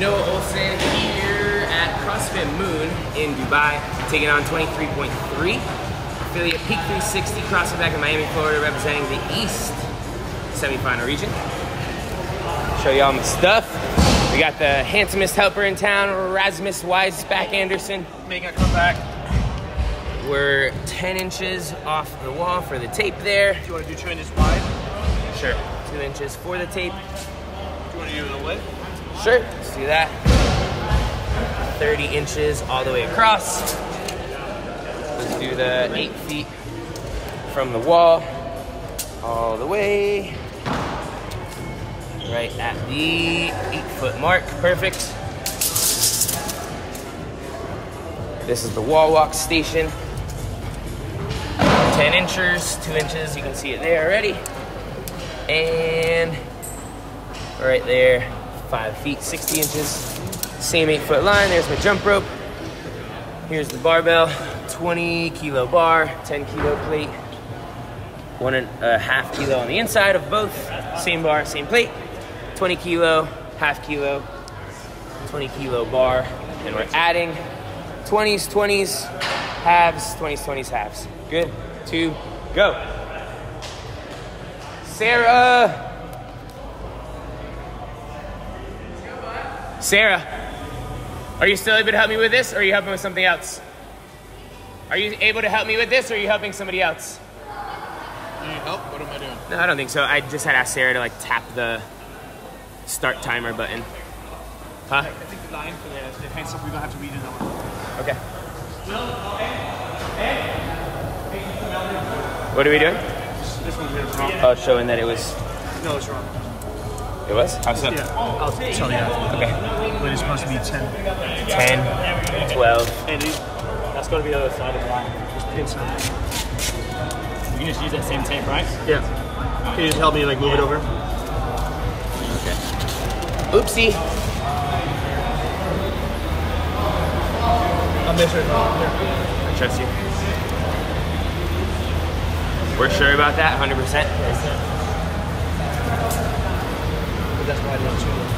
Noah Ohlsen here at CrossFit Moon in Dubai, taking on 23.3. Affiliate Peak 360 CrossFit back in Miami, Florida, representing the East semifinal region. Show y'all my stuff. We got the handsomest helper in town, Rasmus Wisbech Andersen. Making a comeback. We're 10 inches off the wall for the tape there. Do you want to do two inches wide? Sure. Two inches for the tape. Do you want to do the width? Sure, do that. 30 inches all the way across. Let's do the eight feet from the wall all the way. Right at the eight foot mark, perfect. This is the wall walk station. 10 inches, two inches, you can see it there already. And right there, five feet, 60 inches. Same eight foot line, there's my jump rope. Here's the barbell, 20 kilo bar, 10 kilo plate, one and a half kilo on the inside of both. Same bar, same plate, 20 kilo, half kilo, 20 kilo bar. And we're adding 20s, 20s, halves, 20s, 20s, halves. Good, two, go. Sarah. Sarah, are you still able to help me with this or are you helping with something else? Are you able to help me with this or are you helping somebody else? Need help? What am I doing? No, I don't think so. I just had asked Sarah to like tap the start timer button. Huh? I think the line for the, up, we don't have to read it over. Okay. What are we doing? This one's here wrong. Oh, showing that it was. No, it's wrong. It was? How so? Yeah, I'll tell you. Okay. But it's supposed to be 10. 10, 12. Hey, dude. That's got to be the other side of the line. Just inside. You can just use that same tape, right? Yeah. Can you just help me like move it over? Okay. Oopsie. I'll measure it. Here. I trust you. We're sure about that, 100%. But that's why I didn't shoot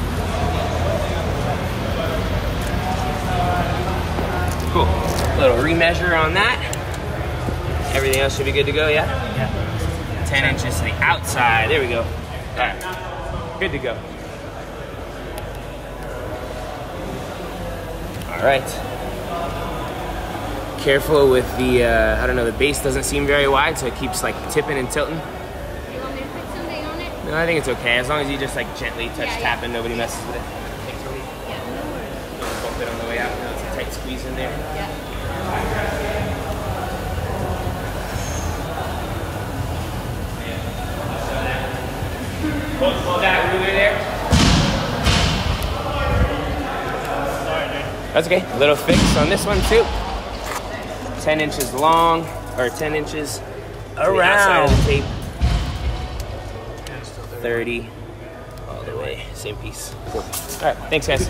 Cool. Little remeasure on that. Everything else should be good to go, yeah? Yeah. 10 inches to the outside. There we go. All right. Good to go. All right. Careful with the, uh, I don't know, the base doesn't seem very wide, so it keeps like tipping and tilting. You want me to put something on it? No, I think it's okay. As long as you just like gently touch Yeah, yeah. tap and nobody messes with it. Thanks, Tony. Yeah, no worries. Don't bump it on the way out. Now it's a tight squeeze in there. Yeah. Hold, hold that ruler there. That's okay. A little fix on this one too. 10 inches long, or 10 inches to the outside of the tape. 30 all the way. Same piece. Cool. All right. Thanks, guys.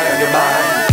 fire in your mind.